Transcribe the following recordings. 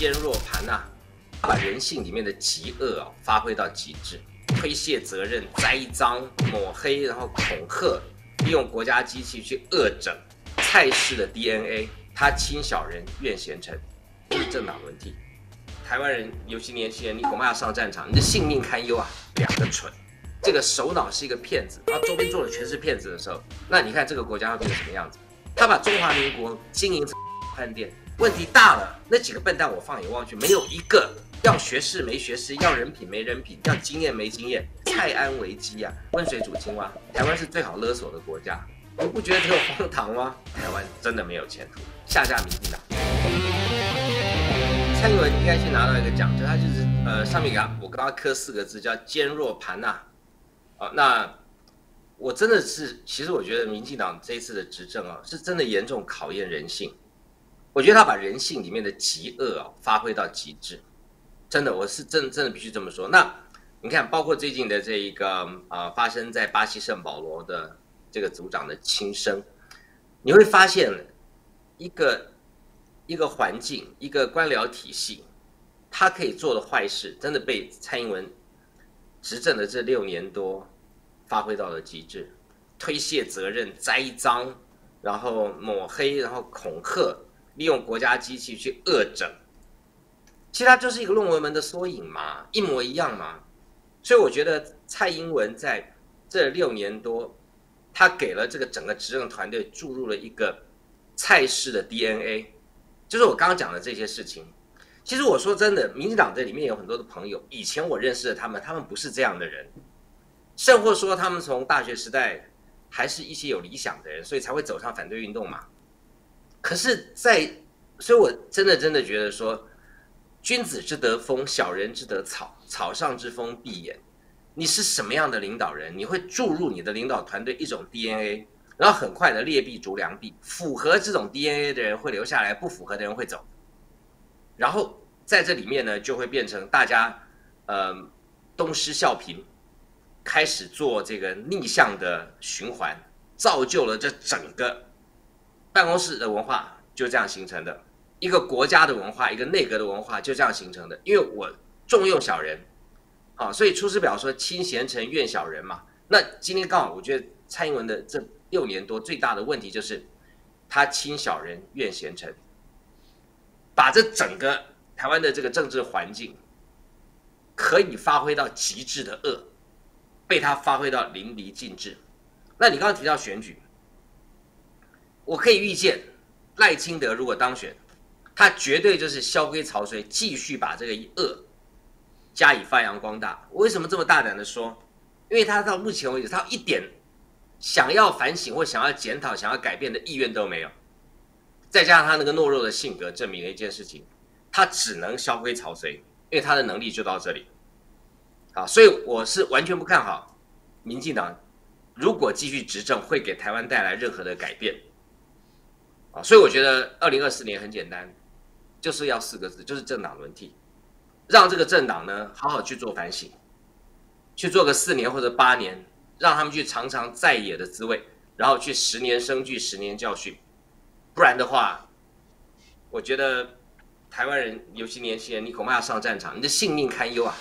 坚若磐呐，把人性里面的极恶啊发挥到极致，推卸责任、栽赃、抹黑，然后恐吓，利用国家机器去恶整蔡氏的 DNA，他亲小人，怨贤臣，这是政党轮替。台湾人，尤其年轻人，你恐怕要上战场，你的性命堪忧啊！两个蠢，这个首脑是一个骗子，他周边做的全是骗子的时候，那你看这个国家会变成什么样子？他把中华民国经营成饭店，问题大了。那几个笨蛋，我放眼望去，没有一个要学识没学识，要人品没人品，要经验没经验。泰安危机啊，温水煮青蛙。台湾是最好勒索的国家，你不觉得这个荒唐吗？台湾真的没有前途，下架民进党。蔡英文应该去拿到一个奖，就他就是呃上面给他我刚刚刻四个字叫坚若磐呐，啊那我真的是其实我觉得民进党这一次的执政啊是真的严重考验人性，我觉得他把人性里面的极恶啊发挥到极致，真的我是真真的必须这么说。那你看包括最近的这一个啊发生在巴西圣保罗的这个组长的轻生，你会发现一个。一个环境，一个官僚体系，他可以做的坏事，真的被蔡英文执政的这六年多发挥到了极致，推卸责任、栽赃，然后抹黑，然后恐吓，利用国家机器去恶整，其实他就是一个论文门的缩影嘛，一模一样嘛。所以我觉得蔡英文在这六年多，他给了这个整个执政团队注入了一个蔡氏的 DNA。就是我刚刚讲的这些事情，其实我说真的，民进党这里面有很多的朋友，以前我认识的他们，他们不是这样的人，甚或说他们从大学时代还是一些有理想的人，所以才会走上反对运动嘛。可是，在所以，我真的真的觉得说，君子之德风，小人之德草，草上之风必偃。你是什么样的领导人，你会注入你的领导团队一种 DNA。然后很快的劣币逐良币，符合这种 DNA 的人会留下来，不符合的人会走。然后在这里面呢，就会变成大家呃东施效颦，开始做这个逆向的循环，造就了这整个办公室的文化就这样形成的，一个国家的文化，一个内阁的文化就这样形成的。因为我重用小人，啊，所以出师表说亲贤臣，怨小人嘛。那今天刚好，我觉得蔡英文的这。六年多最大的问题就是，他亲小人怨贤臣，把这整个台湾的这个政治环境可以发挥到极致的恶，被他发挥到淋漓尽致。那你刚刚提到选举，我可以预见赖清德如果当选，他绝对就是萧规曹随，继续把这个恶加以发扬光大。为什么这么大胆的说？因为他到目前为止，他一点。想要反省或想要检讨、想要改变的意愿都没有，再加上他那个懦弱的性格，证明了一件事情：他只能萧规曹随，因为他的能力就到这里。好，所以我是完全不看好民进党如果继续执政会给台湾带来任何的改变。啊，所以我觉得二零二四年很简单，就是要四个字，就是政党轮替，让这个政党呢好好去做反省，去做个四年或者八年。让他们去尝尝在野的滋味，然后去十年生聚，十年教训，不然的话，我觉得台湾人，尤其年轻人，你恐怕要上战场，你的性命堪忧啊！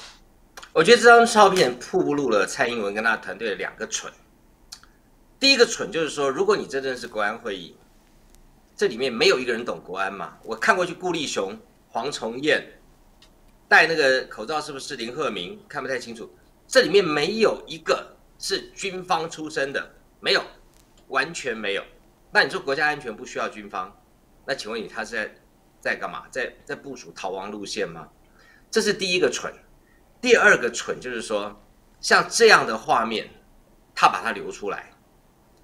我觉得这张照片暴露了蔡英文跟他团队的两个蠢。第一个蠢就是说，如果你真正是国安会议，这里面没有一个人懂国安嘛？我看过去，顾立雄、黄崇彦戴那个口罩是不是林鹤鸣？看不太清楚，这里面没有一个。是军方出身的，没有，完全没有。那你说国家安全不需要军方？那请问你他是在在干嘛？在在部署逃亡路线吗？这是第一个蠢。第二个蠢就是说，像这样的画面，他把它留出来，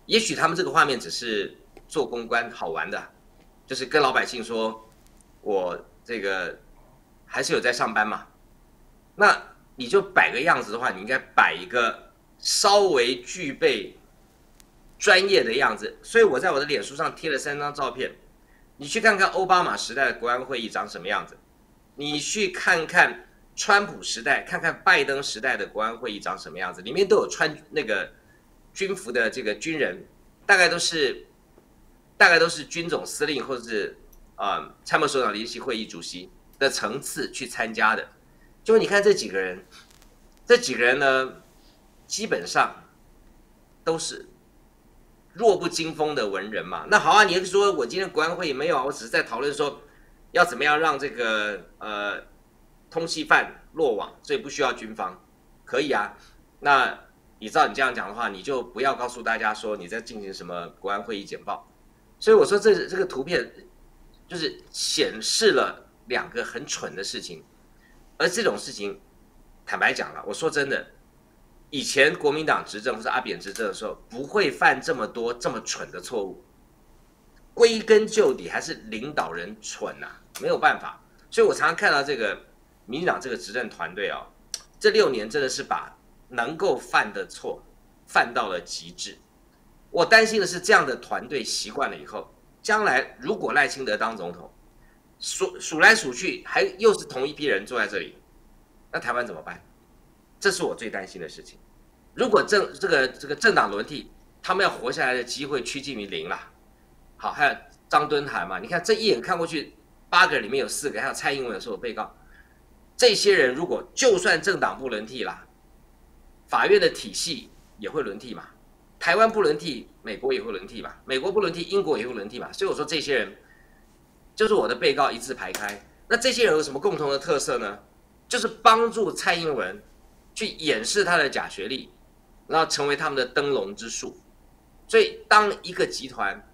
也许他们这个画面只是做公关好玩的，就是跟老百姓说，我这个还是有在上班嘛。那你就摆个样子的话，你应该摆一个。稍微具备专业的样子，所以我在我的脸书上贴了三张照片。你去看看奥巴马时代的国安会议长什么样子，你去看看川普时代，看看拜登时代的国安会议长什么样子，里面都有穿那个军服的这个军人，大概都是大概都是军总司令或者是啊参谋首长联席会议主席，的层次去参加的。就你看这几个人，这几个人呢，基本上都是弱不禁风的文人嘛。那好啊，你说我今天国安会议没有啊？我只是在讨论说要怎么样让这个呃通缉犯落网，所以不需要军方，可以啊。那你照你这样讲的话，你就不要告诉大家说你在进行什么国安会议简报。所以我说这这个图片就是显示了两个很蠢的事情。而这种事情，坦白讲了，我说真的，以前国民党执政或者阿扁执政的时候，不会犯这么多这么蠢的错误。归根究底，还是领导人蠢呐，没有办法。所以我常常看到这个民进党这个执政团队哦，这六年真的是把能够犯的错犯到了极致。我担心的是，这样的团队习惯了以后，将来如果赖清德当总统。数数来数去，还又是同一批人坐在这里，那台湾怎么办？这是我最担心的事情。如果政这个这个政党轮替，他们要活下来的机会趋近于零了。好，还有张敦涵嘛？你看这一眼看过去，八个里面有四个，还有蔡英文是我被告。这些人如果就算政党不轮替啦，法院的体系也会轮替嘛？台湾不轮替，美国也会轮替吧？美国不轮替，英国也会轮替吧？所以我说这些人。就是我的被告一字排开，那这些人有什么共同的特色呢？就是帮助蔡英文去掩饰他的假学历，然后成为他们的灯笼之术。所以，当一个集团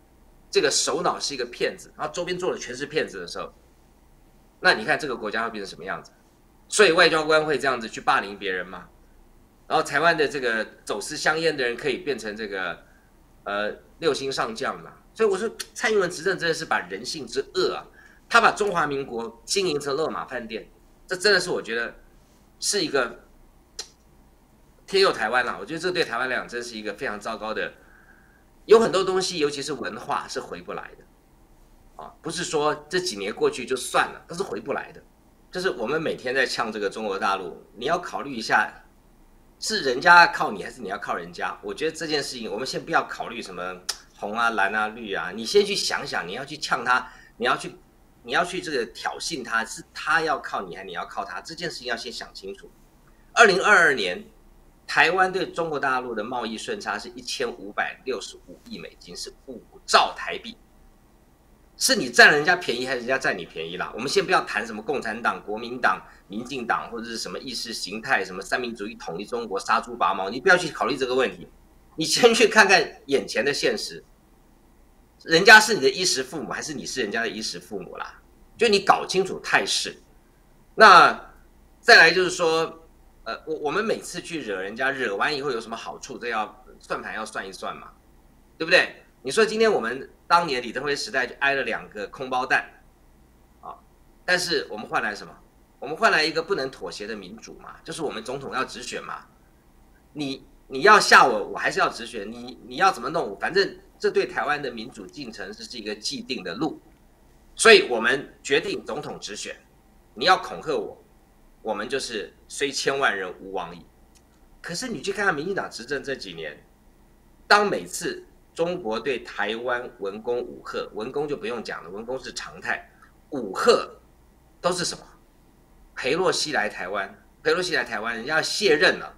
这个首脑是一个骗子，然后周边做的全是骗子的时候，那你看这个国家会变成什么样子？所以外交官会这样子去霸凌别人吗？然后台湾的这个走私香烟的人可以变成这个呃六星上将吗？所以我说，蔡英文执政真的是把人性之恶啊，他把中华民国经营成勒马饭店，这真的是我觉得是一个天佑台湾了。我觉得这对台湾来讲真是一个非常糟糕的。有很多东西，尤其是文化是回不来的啊，不是说这几年过去就算了，都是回不来的。就是我们每天在呛这个中国大陆，你要考虑一下，是人家靠你还是你要靠人家？我觉得这件事情，我们先不要考虑什么。红啊，蓝啊，绿啊，你先去想想，你要去呛他，你要去，你要去这个挑衅他，是他要靠你，还是你要靠他？这件事情要先想清楚。二零二二年，台湾对中国大陆的贸易顺差是一千五百六十五亿美金，是五兆台币。是你占人家便宜，还是人家占你便宜啦？我们先不要谈什么共产党、国民党、民进党，或者是什么意识形态、什么三民主义统一中国、杀猪拔毛，你不要去考虑这个问题，你先去看看眼前的现实。人家是你的衣食父母，还是你是人家的衣食父母啦？就你搞清楚态势。那再来就是说，呃，我我们每次去惹人家，惹完以后有什么好处？这要算盘要算一算嘛，对不对？你说今天我们当年李登辉时代就挨了两个空包弹，啊，但是我们换来什么？我们换来一个不能妥协的民主嘛，就是我们总统要直选嘛。你你要吓我，我还是要直选。你你要怎么弄？反正。这对台湾的民主进程是一个既定的路，所以我们决定总统直选。你要恐吓我，我们就是虽千万人吾往矣。可是你去看看民进党执政这几年，当每次中国对台湾文攻武吓，文攻就不用讲了，文攻是常态，武吓都是什么？裴洛西来台湾，裴洛西来台湾，人家要卸任了，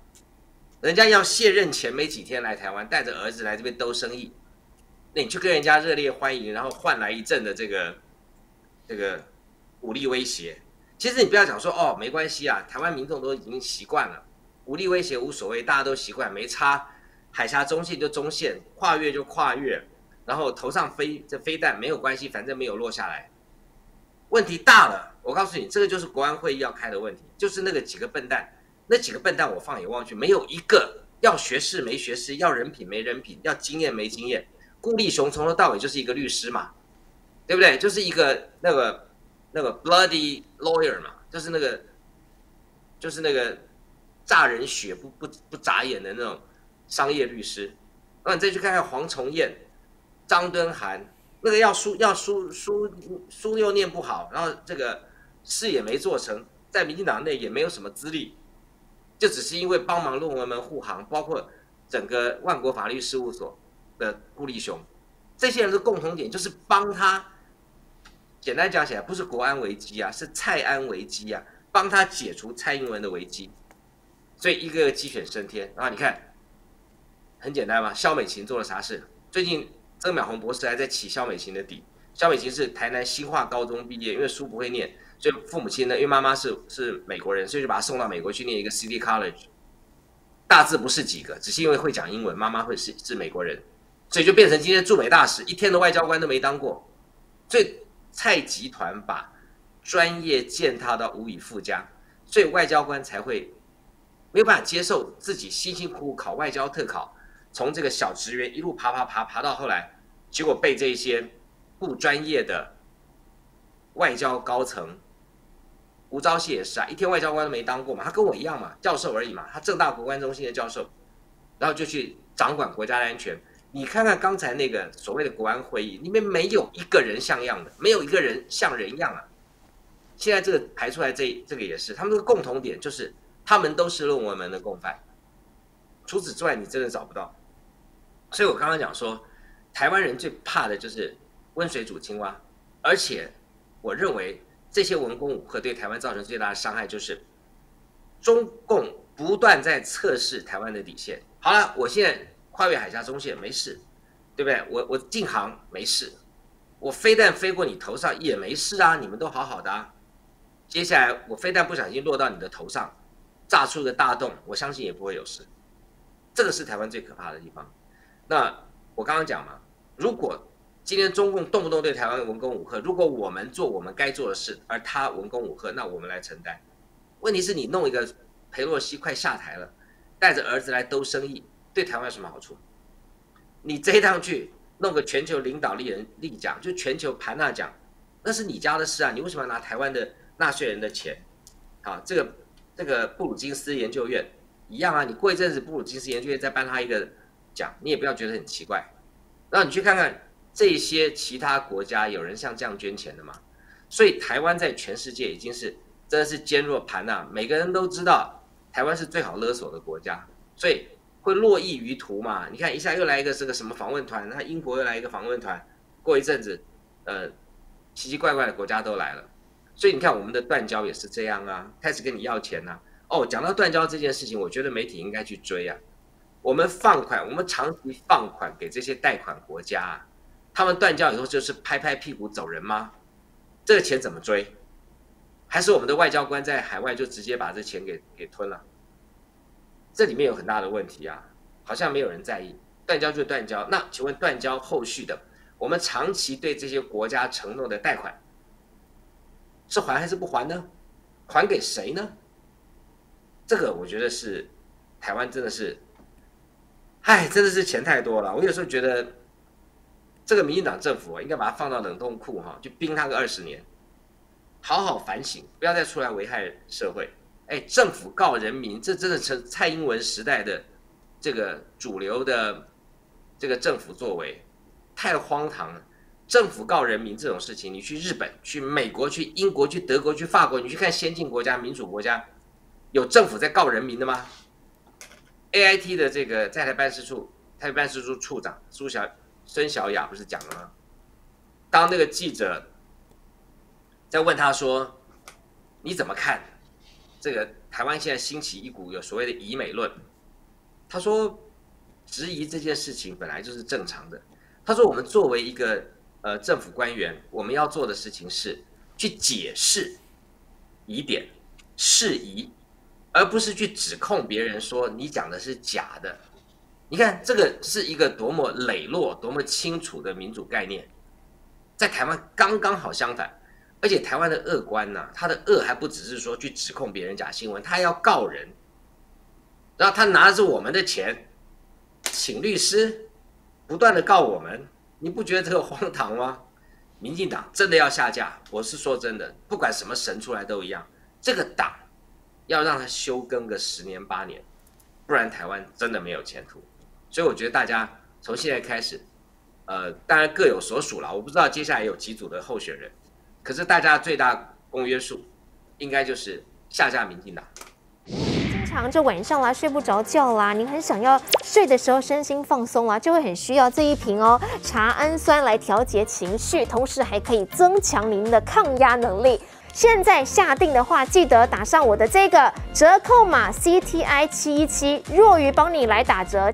人家要卸任前没几天来台湾，带着儿子来这边兜生意。那你去跟人家热烈欢迎，然后换来一阵的这个这个武力威胁。其实你不要讲说哦，没关系啊，台湾民众都已经习惯了，武力威胁无所谓，大家都习惯，没差。海峡中线就中线，跨越就跨越，然后头上飞这飞弹没有关系，反正没有落下来。问题大了，我告诉你，这个就是国安会议要开的问题，就是那个几个笨蛋，那几个笨蛋我放眼望去，没有一个要学识没学识，要人品没人品，要经验没经验。顾立雄从头到尾就是一个律师嘛，对不对？就是一个那个那个 bloody lawyer 嘛，就是那个就是那个炸人血不不不眨眼的那种商业律师。那你再去看看黄崇彦、张敦涵，那个要书要书书书又念不好，然后这个事也没做成，在民进党内也没有什么资历，就只是因为帮忙论文门护航，包括整个万国法律事务所。的顾立雄，这些人的共同点就是帮他简单讲起来，不是国安危机啊，是蔡安危机啊，帮他解除蔡英文的危机，所以一个个鸡犬升天然后！你看，很简单嘛，肖美琴做了啥事？最近曾淼红博士还在起肖美琴的底。肖美琴是台南新化高中毕业，因为书不会念，所以父母亲呢，因为妈妈是是美国人，所以就把她送到美国去念一个 City College，大字不是几个，只是因为会讲英文，妈妈会是是美国人，所以就变成今天驻美大使，一天的外交官都没当过。所以蔡集团把专业践踏到无以复加，所以外交官才会没有办法接受自己辛辛苦苦考外交特考，从这个小职员一路爬爬爬爬到后来，结果被这些。不专业的外交高层，吴钊燮也是啊，一天外交官都没当过嘛，他跟我一样嘛，教授而已嘛，他正大国关中心的教授，然后就去掌管国家的安全。你看看刚才那个所谓的国安会议里面，没有一个人像样的，没有一个人像人样啊。现在这个排出来这这个也是，他们的共同点就是他们都是论文门的共犯。除此之外，你真的找不到。所以我刚刚讲说，台湾人最怕的就是。温水煮青蛙，而且我认为这些文攻武赫对台湾造成最大的伤害，就是中共不断在测试台湾的底线。好了，我现在跨越海峡中线没事，对不对？我我进航没事，我飞弹飞过你头上也没事啊，你们都好好的。接下来我飞弹不小心落到你的头上，炸出个大洞，我相信也不会有事。这个是台湾最可怕的地方。那我刚刚讲嘛，如果今天中共动不动对台湾文攻武赫，如果我们做我们该做的事，而他文攻武赫，那我们来承担。问题是你弄一个裴洛西快下台了，带着儿子来兜生意，对台湾有什么好处？你这一趟去弄个全球领导力人力奖，就全球盘纳奖，那是你家的事啊！你为什么要拿台湾的纳税人的钱？好，这个这个布鲁金斯研究院一样啊，你过一阵子布鲁金斯研究院再颁他一个讲，你也不要觉得很奇怪。然你去看看。这些其他国家有人像这样捐钱的吗？所以台湾在全世界已经是真的是坚若磐呐，每个人都知道台湾是最好勒索的国家，所以会络绎于途嘛。你看一下又来一个这个什么访问团，那英国又来一个访问团，过一阵子，呃，奇奇怪怪的国家都来了。所以你看我们的断交也是这样啊，开始跟你要钱呐。哦，讲到断交这件事情，我觉得媒体应该去追啊。我们放款，我们长期放款给这些贷款国家。他们断交以后就是拍拍屁股走人吗？这个钱怎么追？还是我们的外交官在海外就直接把这钱给给吞了？这里面有很大的问题啊，好像没有人在意。断交就断交，那请问断交后续的，我们长期对这些国家承诺的贷款，是还还是不还呢？还给谁呢？这个我觉得是台湾真的是，唉，真的是钱太多了。我有时候觉得。这个民进党政府，应该把它放到冷冻库哈，就冰它个二十年，好好反省，不要再出来危害社会。哎，政府告人民，这真的是蔡英文时代的这个主流的这个政府作为，太荒唐了。政府告人民这种事情，你去日本、去美国、去英国、去德国、去法国，你去看先进国家、民主国家，有政府在告人民的吗？A I T 的这个在台办事处台办事处处长苏小。孙小雅不是讲了吗？当那个记者在问他说：“你怎么看这个台湾现在兴起一股有所谓的以美论？”他说：“质疑这件事情本来就是正常的。”他说：“我们作为一个呃政府官员，我们要做的事情是去解释疑点、释疑，而不是去指控别人说你讲的是假的。”你看，这个是一个多么磊落、多么清楚的民主概念，在台湾刚刚好相反。而且台湾的恶官呢，他的恶还不只是说去指控别人假新闻，他要告人，然后他拿着我们的钱，请律师，不断的告我们，你不觉得这个荒唐吗？民进党真的要下架？我是说真的，不管什么神出来都一样，这个党要让他休耕个十年八年，不然台湾真的没有前途。所以我觉得大家从现在开始，呃，当然各有所属了。我不知道接下来有几组的候选人，可是大家最大公约数，应该就是下架民进党。经常这晚上啦睡不着觉啦，你很想要睡的时候身心放松啦，就会很需要这一瓶哦茶氨酸来调节情绪，同时还可以增强您的抗压能力。现在下定的话，记得打上我的这个折扣码 C T I 七一七，若鱼帮你来打折。